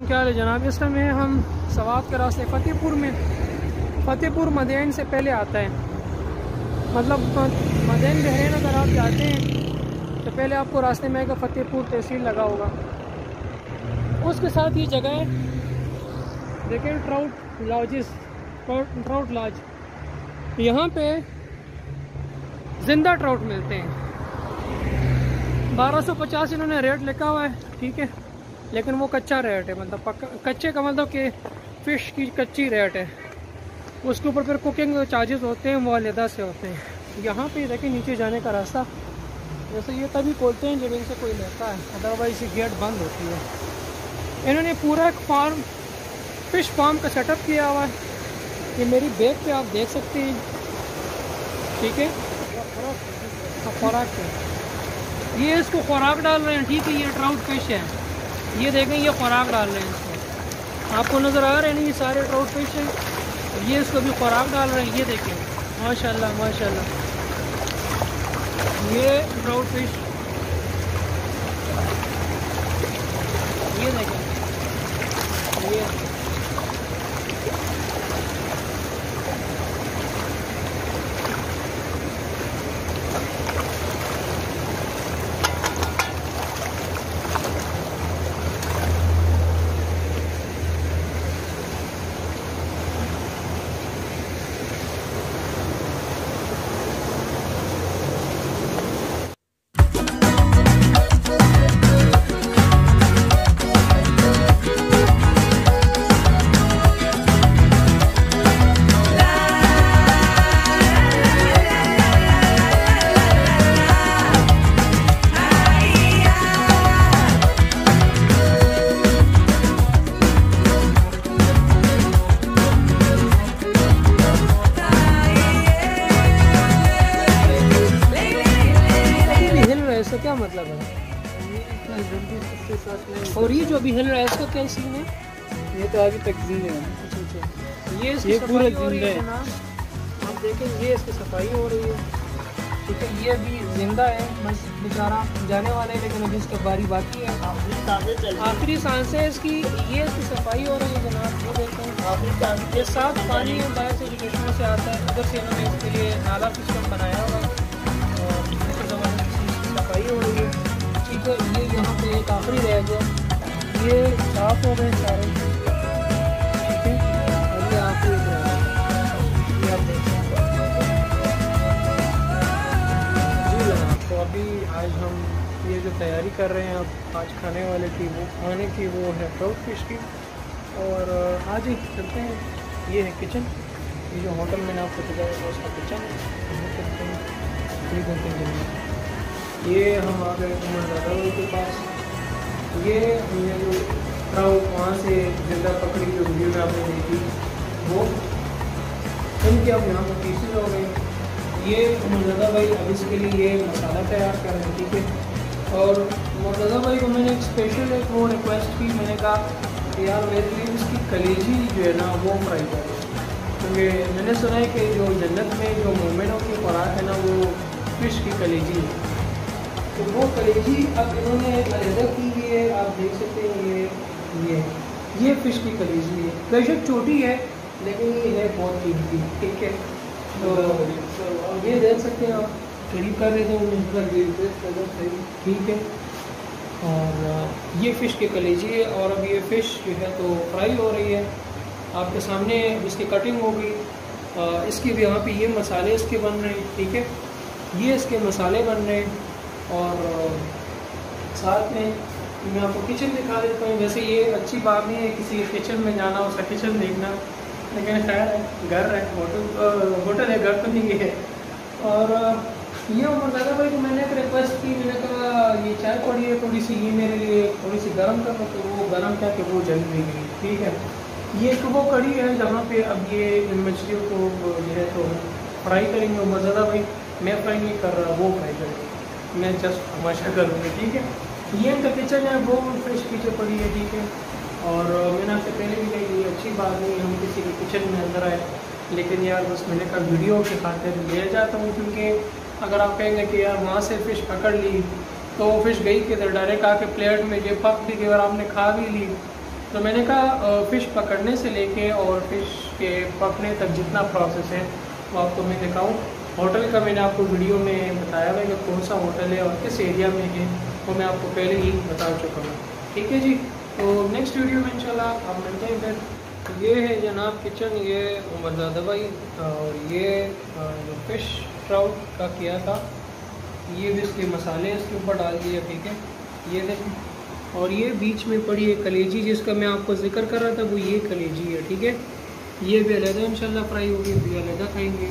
क्या है जनाब? इस समय हम सवात के रास्ते फ़तेहपुर में फ़तेहपुर मदेन से पहले आता है। मतलब मदेन बहरीन अगर आप जाते हैं तो पहले आपको रास्ते में आएगा, फ़तेहपुर तहसील लगा होगा। उसके साथ ये जगह है। देखें, ट्राउट लॉजिस ट्राउट लॉज। यहाँ पे ज़िंदा ट्राउट मिलते हैं। 1250 इन्होंने रेट लिखा हुआ है, ठीक है? लेकिन वो कच्चा रेट है मतलब कच्चे का मतलब कि फ़िश की कच्ची रेट है। उसके ऊपर फिर कुकिंग चार्जेस होते हैं, वो अलहदा से होते हैं। यहाँ पे देखें नीचे जाने का रास्ता। जैसे ये तभी खोलते हैं जब इनसे कोई लेता है। अदरवाइज़ ये गेट बंद होती है। इन्होंने पूरा एक फार्म फ़िश फार्म का सेटअप किया हुआ है। ये मेरी बैग पे आप देख सकते हैं। ठीक है? खुराक ये इसको खुराक डाल रहे हैं, ठीक है? ये ट्राउट फ़िश है। ये देखें, ये खुराक डाल रहे हैं इसको आपको नज़र आ रहे हैं ये सारे ट्राउट फ़िश हैं। ये इसको भी खुराक डाल रहे हैं, ये देखें। माशाल्लाह माशाल्लाह। ये ट्राउट फ़िश ये देखें। ये। तो अभी तक जिंदे हैं। अच्छा अच्छा। ये इसकी ये सफ़ाई पूरा हो रही है ज़िंदा आप देखें ये इसकी सफ़ाई हो रही है। ठीक है ये भी ज़िंदा है। बस बेचारा जाने वाला है लेकिन अभी इसका बारी बाकी है। आखिरी सांस है। इसकी ये इसकी सफ़ाई हो रही है जनाब। ये देखें। ये साफ़ पानी है बाहर से चश्मे से आता है। उधर से इन्होंने इसके लिए नाला सिस्टम बनाया हुआ है। और इसकी ज़बरदस्त इसकी सफ़ाई हो रही है। ठीक है ये यहाँ पे एक आखिरी रह गया ये साफ़ हो गए सारे। कर रहे हैं अब आज खाने वाले की वो, खाने की वो है ट्राउट फ़िश की। और आज ही चलते हैं। ये है किचन ये जो होटल मैंने आपको बताया था उसका किचन है। ये हम आ गए उमर दादा के पास। ये हमने जो ट्राउट वहाँ से ज़िंदा पकड़ी जो वीडियो में आपने देखी, वो। उनके अब यहाँ पर पीसेज हो? गए ये मुर्तज़ा भाई अब इसके लिए ये मसाला तैयार कर रहे हैं, ठीक है? और मुर्तज़ा भाई को मैंने एक स्पेशल एक वो रिक्वेस्ट की मैंने कहा कि यार मेरे लिए इसकी कलेजी जो है ना वो फ्राई करें क्योंकि मैंने सुना है कि जो जन्नत में जो मोमिनों की खुराक है ना वो फ़िश की कलेजी है। तो वो कलेजी अब इन्होंने अलहदा की हुई है आप देख सकते हैं ये ये ये फ़िश की कलेजी है। बेशक छोटी है लेकिन ये है बहुत कीमती। ठीक है? तो ये देख सकते हैं आप। करीब कर रहे थे ठीक है। और ये फ़िश के कलेजी है और अब ये फ़िश जो है तो फ्राई हो रही है। आपके सामने इसकी कटिंग हो गई। इसकी भी यहाँ पे ये मसाले इसके बन रहे हैं, ठीक है। ये इसके मसाले बन रहे हैं और साथ में मैं आपको किचन दिखा देता हूँ। वैसे ये अच्छी बात नहीं है किसी किचन में जाना उसका किचन देखना। लेकिन खैर है घर है, होटल होटल है, घर तो नहीं है। और ये उमर दादा भाई को मैंने एक रिक्वेस्ट की, मैंने कहा, ये चाय पड़ी है थोड़ी सी ये मेरे लिए थोड़ी सी गर्म कर तो वो गर्म क्या कि वो जल भी गई ठीक है? ये वो कड़ी है जहाँ पे अब ये मछलियों को जो है तो फ्राई करेंगे उमर दादा भाई। मैं फ्राई नहीं कर रहा, वो फ्राई करेंगे मैं जस्ट तमाशा करूँगी ठीक है? ये इनका किचन है, वो फ्रेश पीछे पड़ी है, ठीक है? और मैंने आपसे पहले भी कही, ये अच्छी बात नहीं हम किसी के किचन में अंदर आए। लेकिन यार बस मैंने कहा, वीडियो के खातिर ले जाता हूँ क्योंकि अगर आप कहेंगे कि यार वहाँ से फ़िश पकड़ ली तो वो फ़िश गई किधर? डायरेक्ट आके प्लेट में ये पक भी गई और आपने खा भी ली। तो मैंने कहा फ़िश पकड़ने से लेके और फ़िश के पकने तक जितना प्रोसेस है, वो आपको मैं दिखाऊँ। होटल का मैंने आपको वीडियो में बताया हुआ कि कौन सा होटल है और किस एरिया में है, वो मैं आपको पहले ही बता चुका हूँ। ठीक है जी? तो नेक्स्ट वीडियो में इंशाल्लाह आप मिलते हैं फिर। ये है जनाब किचन, ये उमरजादा भाई, और ये जो फ़िश ट्राउट का किया था। ये भी इसके मसाले इसके ऊपर डाल दिए, ठीक है? ये देखें। और ये बीच में पड़ी है कलेजी, जिसका मैं आपको ज़िक्र कर रहा था, वो ये कलेजी है, ठीक है? ये भी अलहदा इंशाल्लाह फ्राई होगी भी अलहदा खाएँगे।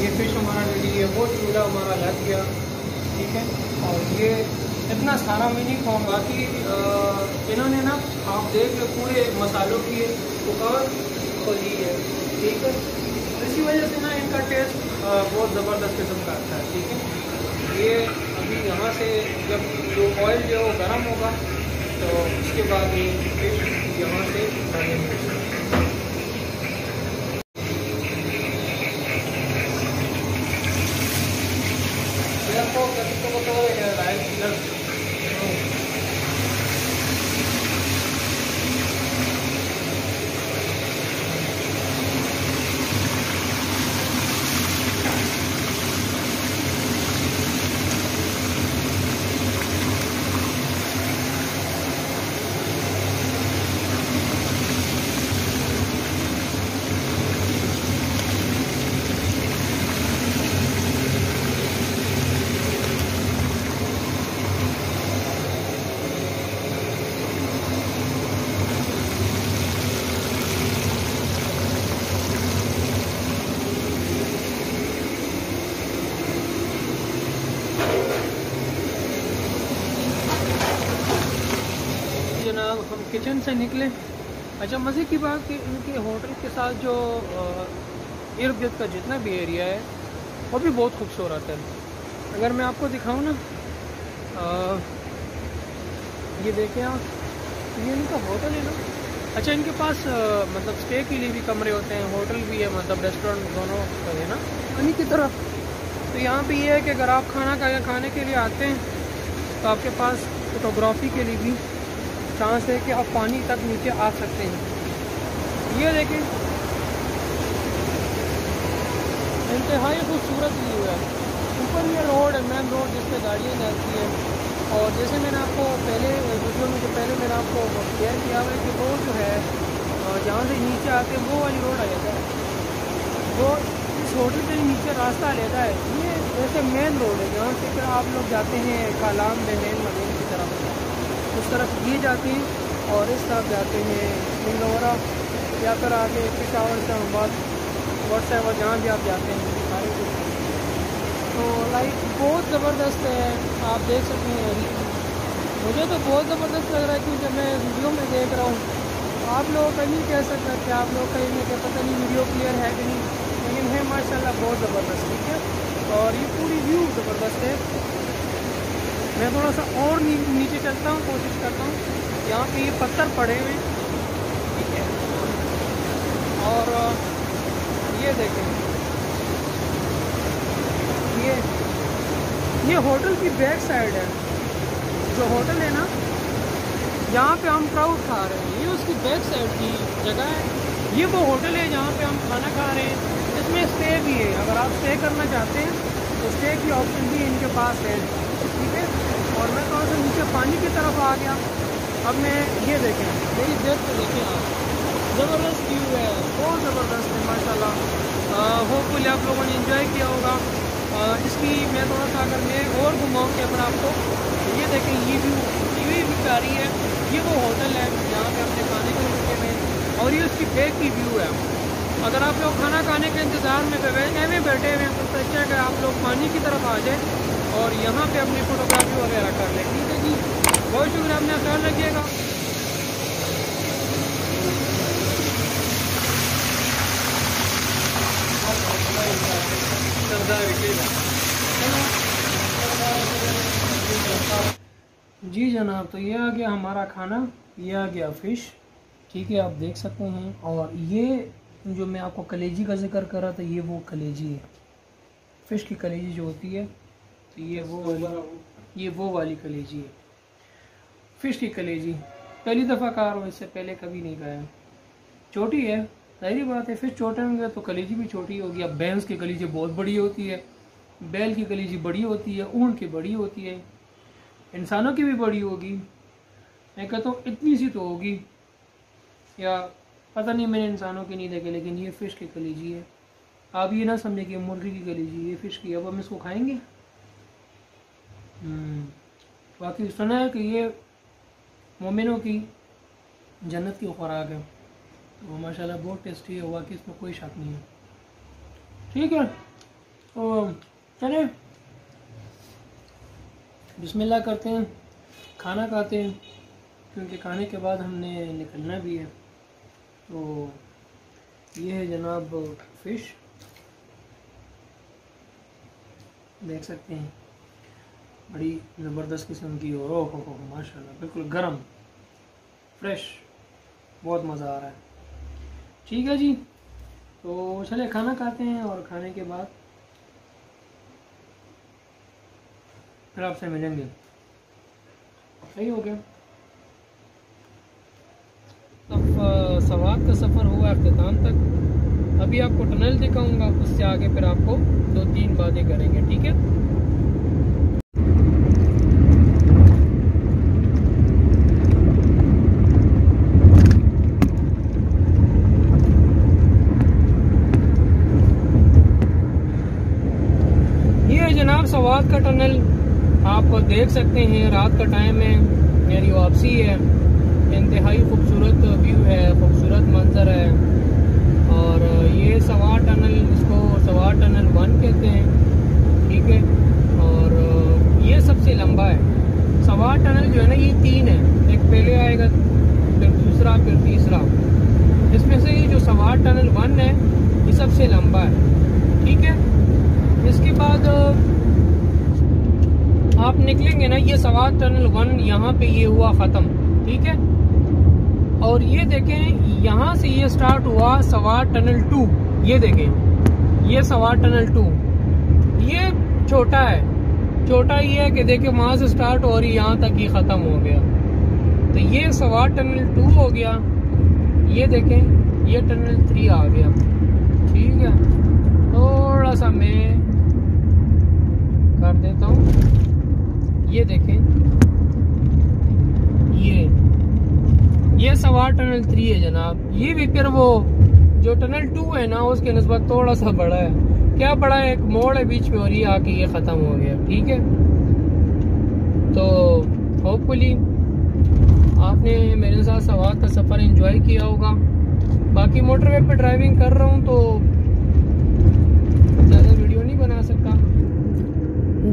ये फ़िश हमारा रेडी है, वो चूल्हा हमारा लग गया, ठीक है? और ये इतना सारा मैं नहीं फॉर्म बाकी इन्होंने ना, आप देख लो, पूरे मसालों की दुकान खोली है, ठीक है? इसी वजह से ना इनका टेस्ट बहुत ज़बरदस्त किस्म का आता है ठीक है? ये अभी यहाँ से जब जो ऑयल जो है वो गर्म होगा तो उसके बाद ये यहाँ से किचन से निकले। अच्छा मज़े की बात कि इनके होटल के साथ जो इर्द गिर्द का जितना भी एरिया है वो भी बहुत खूबसूरत है। अगर मैं आपको दिखाऊँ ना आ, ये देखें आप ये इनका होटल है ना। अच्छा इनके पास आ, मतलब स्टे के लिए भी कमरे होते हैं होटल भी है मतलब रेस्टोरेंट दोनों का है ना उन्हीं की तरफ़ तो यहाँ पे ये है कि अगर आप खाना खाने के लिए आते हैं तो आपके पास फोटोग्राफी के लिए भी चांस है कि आप पानी तक नीचे आ सकते हैं। ये देखें। इंतहाई खूबसूरत व्यू है। ऊपर ये रोड है मेन रोड जिस पर गाड़ियाँ जाती हैं। और जैसे मैंने आपको पहले, वीडियो में जो पहले मैंने आपको शेयर किया हुआ है कि वो जो है जहाँ से नीचे आते हैं वो वाली रोड आ जाता है। वो इस होटल से नीचे रास्ता लेता है। ये वैसे मेन रोड है, जहाँ से आप लोग जाते हैं, कालाम में मेन उस तरफ़ ये जाते हैं और इस तरफ़ जाते हैं मिलोरा या फिर आगे पिशावर से बाद व्हाट्सएप और जहाँ भी आप जाते हैं सारे तो लाइट बहुत ज़बरदस्त है, आप देख सकते हैं अभी। मुझे तो बहुत ज़बरदस्त लग रहा है क्योंकि मैं वीडियो में देख रहा हूँ, आप लोग का नहीं कह सकता कि आप लोग कहीं नहीं कह पता नहीं वीडियो क्लियर है कि नहीं, लेकिन है माशाल्लाह बहुत ज़बरदस्त, ठीक है? और ये पूरी व्यू ज़बरदस्त है। मैं थोड़ा सा और नी, नीचे चलता हूँ कोशिश करता हूँ। यहाँ पे ये पत्थर पड़े हुए ठीक है। और ये देखें। ये ये होटल की बैक साइड है। जो होटल है ना यहाँ पे हम प्राउड खा रहे हैं। ये उसकी बैक साइड की जगह है। ये वो होटल है जहाँ पे हम खाना खा रहे हैं। इसमें स्टे भी है। अगर आप स्टे करना चाहते हैं तो स्टे की ऑप्शन भी इनके पास है। ठीक है? और मैं थोड़ा सा नीचे पानी की तरफ़ आ गया। अब मैं ये देखें। मेरी देख तो देखें आप। ज़बरदस्त व्यू है। बहुत ज़बरदस्त है माशाल्लाह। होपफुली आप लोगों ने इन्जॉय किया होगा। आ, इसकी मैं थोड़ा सा अगर मैं और घुमाऊँ कैमरा आपको ये देखें ये व्यू ये भी प्यारी है। ये वो होटल है जहाँ पे अपने खाने के रुके में और ये उसकी बैग की व्यू है। अगर आप लोग खाना खाने के इंतज़ार में में बैठे हुए हैं तो सच्चा है कि आप लोग पानी की तरफ़ आ जाए। और यहाँ पे अपनी फ़ोटोग्राफी वगैरह कर लें। ठीक है जी। बहुत शुक्रिया, अपना ख्याल रखिएगा। जी जनाब तो ये आ गया हमारा खाना, ये आ गया फ़िश। ठीक है, आप देख सकते हैं। और ये जो मैं आपको कलेजी का ज़िक्र कर रहा था, ये वो कलेजी है। फ़िश की कलेजी जो होती है तो ये वो वाली, ये वो वाली कलेजी है। फ़िश की कलेजी। पहली दफ़ा कार हूँ, इससे पहले कभी नहीं खाया छोटी है, ज़ाहिर बात है फ़िश छोटे होंगे तो कलेजी भी छोटी होगी। अब भैंस की कलेजी बहुत बड़ी होती है। बैल की कलीजी बड़ी होती है, ऊँट की बड़ी होती है। इंसानों की भी बड़ी होगी। मैं कहता हूँ, इतनी सी तो होगी। या पता नहीं, मैंने इंसानों की नहीं देखे, लेकिन ये फ़िश की कलीजी है। आप ये ना समझे कि मुर्गी की कलीजी ये फ़िश की अब हम इसको खाएँगे? बाकी सुना है कि ये मोमिनों की जन्नत की खुराक है। तो माशाल्लाह बहुत टेस्टी है बाकी इसमें कोई शक नहीं है। ठीक है तो चले। बिस्मिल्लाह करते हैं, खाना खाते हैं, क्योंकि खाने के बाद हमने निकलना भी है। तो ये है जनाब फ़िश। देख सकते हैं। बड़ी ज़बरदस्त किस्म की और ओह हो माशाल्लाह, बिल्कुल गर्म फ्रेश बहुत मज़ा आ रहा है। ठीक है जी तो चले खाना खाते हैं और खाने के बाद फिर आपसे मिलेंगे। सही हो गया। अब सवाद का सफ़र हुआ अख्ताम तक। अभी आपको टनल दिखाऊँगा, उससे आगे फिर आपको दो तीन बातें करेंगे, ठीक है ये सवाद का टनल आप देख सकते हैं, रात का टाइम है मेरी वापसी है। इंतहाई खूबसूरत व्यू है, खूबसूरत मंजर है। और ये सवार टनल, इसको सवार टनल वन कहते हैं, ठीक है? और ये सबसे लंबा है। सवार टनल जो है ना, ये तीन है। एक पहले आएगा, फिर दूसरा, फिर तीसरा। इसमें से ये जो सवार टनल वन है, ये सबसे लंबा है, ठीक है? इसके बाद आप निकलेंगे ना, ये सवार टनल वन यहाँ पे ये हुआ ख़त्म, ठीक है? और ये देखें, यहाँ से ये स्टार्ट हुआ सवार टनल टू ये देखें, ये सवार टनल टू ये छोटा है, छोटा ये है कि देखें वहाँ से स्टार्ट हो रही यहाँ तक ये ख़त्म हो गया। तो ये सवार टनल टू हो गया, ये देखें, ये टनल थ्री आ गया, ठीक है? थोड़ा सा मैं कर देता हूँ ये देखें ये ये टनल थ्री है जनाब। ये भी फिर वो जो टनल टू है ना, उसके नस्बत थोड़ा सा बड़ा है। क्या बड़ा है? एक मोड़ है बीच में और ये आके ये ख़त्म हो गया। ठीक है? तो होपफुली आपने मेरे साथ सवार का सफ़र एंजॉय किया होगा। बाकी मोटरवे पे ड्राइविंग कर रहा हूँ तो ज़्यादा वीडियो नहीं बना सकता।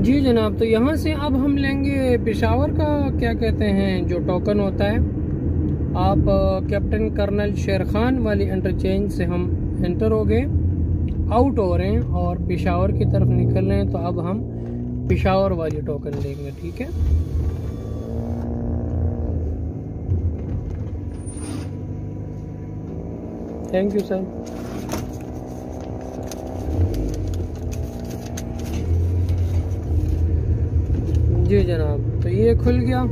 जी जनाब तो यहाँ से अब हम लेंगे पेशावर का, क्या कहते हैं, जो टोकन होता है। आप कैप्टन कर्नल शेर खान वाली इंटरचेंज से हम एंटर हो गए आउट हो रहे हैं और पिशावर की तरफ़ निकल रहे हैं तो अब हम पिशावर वाली टोकन लेंगे, ठीक है? थैंक यू सर जी जनाब तो ये खुल गया।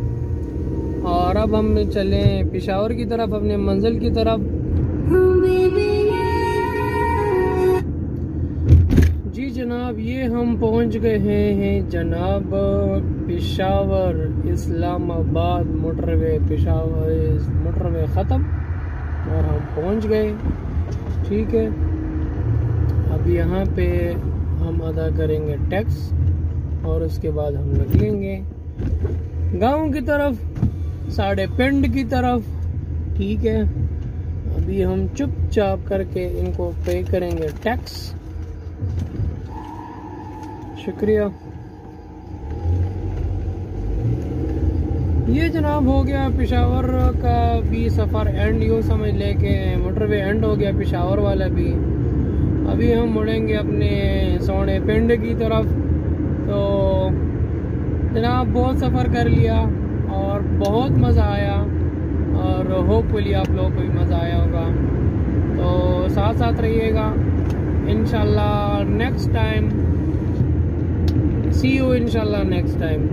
और अब हम चले पिशावर की तरफ़, अपने मंजिल की तरफ़। जी जनाब, ये हम पहुँच गए हैं जनाब पिशावर इस्लामाबाद मोटरवे, पिशावर मोटरवे ख़त्म। और हम पहुँच गए, ठीक है। अब यहाँ पे हम अदा करेंगे टैक्स, और उसके बाद हम निकलेंगे। गाँव की तरफ़ साढ़े पिंड की तरफ़। ठीक है। अभी हम चुपचाप करके इनको पे करेंगे टैक्स शुक्रिया। ये जनाब हो गया पिशावर का भी सफ़र एंड यूँ समझ ले के मोटरवे एंड हो गया पिशावर वाला भी। अभी हम मुड़ेंगे अपने सोने पिंड की तरफ़। तो जनाब बहुत सफ़र कर लिया। बहुत मज़ा आया और होपफुली आप लोगों को भी मज़ा आया होगा। तो साथ साथ रहिएगा। In next time see you इनशाला नेक्स्ट टाइम